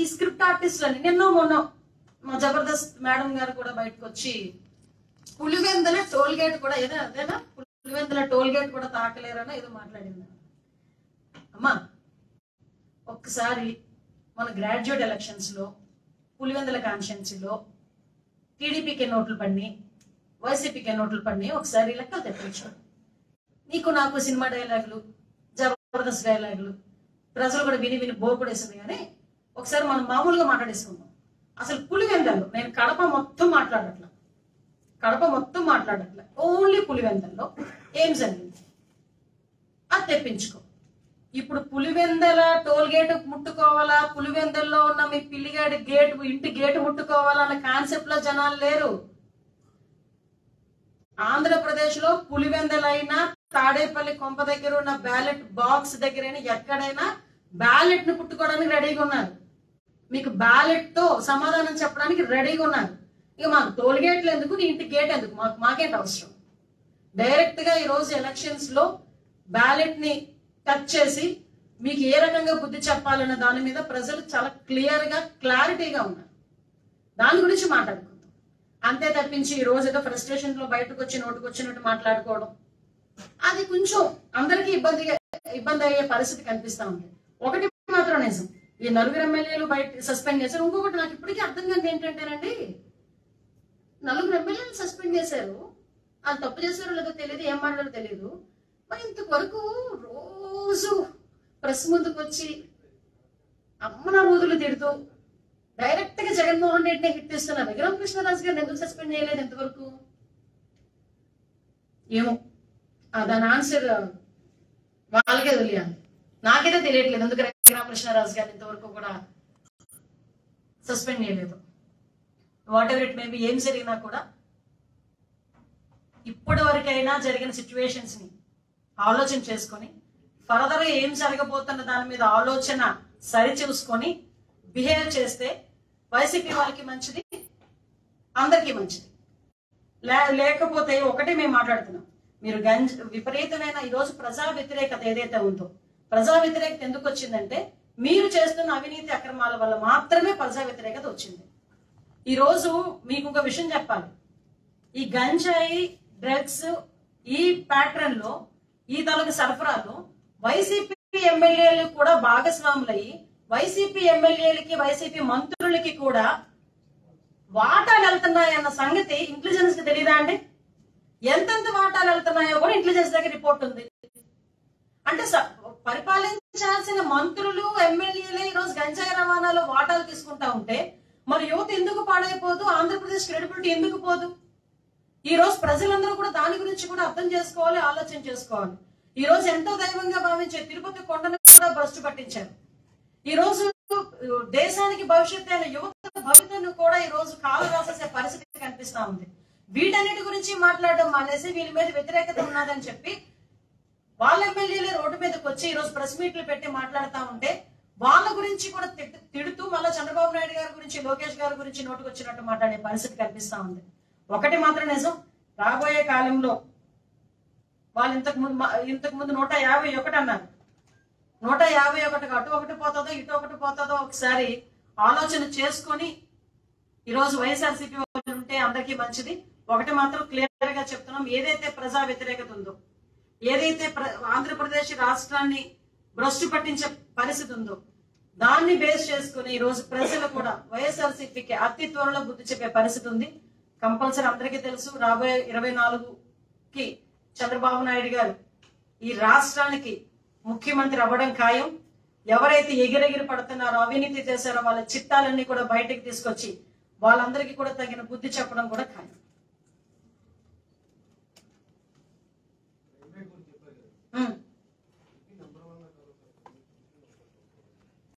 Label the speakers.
Speaker 1: ఈ script artist అని. నిన్న మొన్న మా జబర్దస్త్ మేడం గారు కూడా బయటకు వచ్చి పులివెందల టోల్ గేట్ కూడా ఏదో అదేనా? పులివెందల టోల్ గేట్ కూడా తాకలేరని ఏదో మాట్లాడింది. అమ్మా ఒక్కసారి మన గ్రాడ్యుయేట్ ఎలక్షన్స్లో పులివెందల కాన్స్టిట్యున్సీలో టీడీపీకే నోట్లు పడినాయి వైసీపీకే నోట్లు పడి ఒకసారి లెక్కలు తెప్పించు. నీకు నాకు సినిమా డైలాగులు జబర్దస్త్ డైలాగులు ప్రజలు కూడా విని విని బోర్ కూడా వేసింది కానీ ఒకసారి మనం మామూలుగా మాట్లాడేసుకుందాం. అసలు పులివెందల్లో నేను కడప మొత్తం మాట్లాడట్ల. కడప మొత్తం మాట్లాడట్ల. ఓన్లీ పులివెందల్లో ఏం జరిగింది? అది తెప్పించుకో. ఇప్పుడు పులివెందల టోల్ గేట్ ముట్టుకోవాలా? పులివెందల్లో ఉన్న మీ పిల్లిగాడి గేట్ ఇంటి గేట్ ముట్టుకోవాలా అన్న కాన్సెప్ట్లో జనాలు లేరు. ఆంధ్రప్రదేశ్లో పులివెందలైనా తాడేపల్లి కొంప దగ్గర ఉన్న బ్యాలెట్ బాక్స్ దగ్గరైనా ఎక్కడైనా బ్యాలెట్ను పుట్టుకోవడానికి రెడీగా ఉన్నారు. మీకు బ్యాలెట్తో సమాధానం చెప్పడానికి రెడీగా ఉన్నారు ఇక మాకు టోల్ గేట్లు ఎందుకు? నీ ఇంటి గేట్ ఎందుకు? మాకు మాకేంటి అవసరం? డైరెక్ట్గా ఈ రోజు ఎలక్షన్స్లో బ్యాలెట్ని టచ్ చేసి మీకు ఏ రకంగా బుద్ధి చెప్పాలన్న దాని మీద ప్రజలు చాలా క్లియర్గా క్లారిటీగా ఉన్నారు. దాని గురించి మాట్లాడుకుందాం. అంతే తప్పించి ఈ రోజు ఏదో ఫ్రస్ట్రేషన్లో బయటకు వచ్చి నోటుకు వచ్చినట్టు మాట్లాడుకోవడం. అది కొంచెం అందరికీ ఇబ్బందిగా ఇబ్బంది అయ్యే పరిస్థితి కనిపిస్తా ఉంది. ఒకటి ఈ నలుగురు ఎమ్మెల్యేలు బయట సస్పెండ్ చేశారు. ఇంకొకటి నాకు ఇప్పటికీ అర్థం కాదు ఏంటంటేనండి నలుగురు ఎమ్మెల్యేలు సస్పెండ్ చేశారు. వాళ్ళు తప్పు చేశారో లేదో తెలియదు ఏం మాట్లాడో తెలియదు. మరి ఇంతవరకు రోజు ప్రెస్ ముందుకు వచ్చి అమ్మన రోజులు తిడుతూ డైరెక్ట్గా జగన్మోహన్ రెడ్డిని హిట్ ఇస్తున్నారు విగ్రహం కృష్ణరాజు గారిని ఎందుకు సస్పెండ్ చేయలేదు ఇంతవరకు? ఏమో దాని ఆన్సర్ వాళ్ళకే తెలియాలి. నాకైతే తెలియట్లేదు. ఎందుకంటే కృష్ణరాజు గారిని ఇంతవరకు కూడా సస్పెండ్ చేయలేదు. వాట్ ఎవర్ ఇట్ మేబీ ఏం జరిగినా కూడా ఇప్పటి వరకైనా జరిగిన సిచ్యువేషన్స్ని ఆలోచన చేసుకొని ఫర్దర్ ఏం జరగబోతున్న దాని మీద ఆలోచన సరి చూసుకొని బిహేవ్ చేస్తే వైసీపీ వాళ్ళకి మంచిది అందరికీ మంచిది. లే- లేకపోతే ఒకటి మేము మాట్లాడుతున్నాం. మీరు గంజ విపరీతమైన ఈ రోజు ప్రజా వ్యతిరేకత ఏదైతే ఉందో ప్రజా వ్యతిరేకత ఎందుకు వచ్చిందంటే మీరు చేస్తున్న అవినీతి అక్రమాల వల్ల మాత్రమే ప్రజా వ్యతిరేకత వచ్చింది. ఈరోజు మీకు ఒక విషయం చెప్పాలి. ఈ గంజాయి డ్రగ్స్ ఈ ప్యాటర్న్లో ఈ తలకు సరఫరాలో వైసీపీ ఎమ్మెల్యేలు కూడా భాగస్వాములయ్యి వైసీపీ ఎమ్మెల్యేలకి వైసీపీ మంత్రులకి కూడా వాటాలు వెళ్తున్నాయన్న సంగతి ఇంటెలిజెన్స్కి తెలియదా అండి? ఎంతెంత వాటాలు వెళ్తున్నాయో కూడా ఇంటెలిజెన్స్ దగ్గర రిపోర్ట్ ఉంది. అంటే పరిపాలించాల్సిన మంత్రులు ఎమ్మెల్యేలే ఈ రోజు గంజాయి రవాణాలో వాటాలు తీసుకుంటా ఉంటే మరి యువత ఎందుకు పాడైపోదు? ఆంధ్రప్రదేశ్ క్రెడిబిలిటీ ఎందుకు పోదు? ఈ రోజు ప్రజలందరూ కూడా దాని గురించి కూడా అర్థం చేసుకోవాలి ఆలోచన చేసుకోవాలి. ఈ రోజు ఎంతో దైవంగా భావించే తిరుపతి కొండను కూడా భ్రష్టు పట్టించారు. ఈ రోజు దేశానికి భవిష్యత్తు అయిన యువత భవితను కూడా ఈ రోజు కాలు రాసేసే పరిస్థితి కనిపిస్తా ఉంది. వీటన్నిటి గురించి మాట్లాడడం మానేసి వీళ్ళ మీద వ్యతిరేకత ఉన్నదని చెప్పి వాళ్ళ ఎమ్మెల్యేలే రోడ్డు మీదకి వచ్చి ఈ రోజు ప్రెస్ మీట్లు పెట్టి మాట్లాడుతూ ఉంటే వాళ్ళ గురించి కూడా తిడుతూ మళ్ళీ చంద్రబాబు నాయుడు గారి గురించి లోకేష్ గారి గురించి నోటుకు వచ్చినట్టు మాట్లాడే పరిస్థితి కనిపిస్తా ఉంది. ఒకటి మాత్రం నిజం రాబోయే కాలంలో వాళ్ళు ఇంతకు ముందు ఇంతకు ముందు నూట యాభై ఒకటి అన్నారు. నూట యాభై ఒకటికి అటు ఒకటి పోతుందో ఇటు ఒకటి పోతుందో ఒకసారి ఆలోచన చేసుకొని ఈరోజు వైఎస్ఆర్సీపీ ఉంటే అందరికీ మంచిది. ఒకటి మాత్రం క్లియర్గా చెప్తున్నాం ఏదైతే ప్రజా వ్యతిరేకత ఉందో ఏదైతే ప్ర- ఆంధ్రప్రదేశ్ రాష్ట్రాన్ని భ్రష్టు పట్టించే పరిస్థితి ఉందో దాన్ని బేస్ చేసుకుని ఈ రోజు ప్రజలు కూడా వైఎస్ఆర్సీపీకి అతి త్వరలో బుద్ధి చెప్పే పరిస్థితి ఉంది. కంపల్సరీ అందరికీ తెలుసు రాబోయే ఇరవై నాలుగుకి చంద్రబాబు నాయుడు గారు ఈ రాష్ట్రానికి ముఖ్యమంత్రి అవ్వడం ఖాయం. ఎవరైతే ఎగిరెగిరి పడుతున్నారో అవినీతి చేశారో వాళ్ళ చిత్తాలన్నీ కూడా బయటకు తీసుకొచ్చి వాళ్ళందరికీ కూడా తగిన బుద్ధి చెప్పడం కూడా ఖాయం.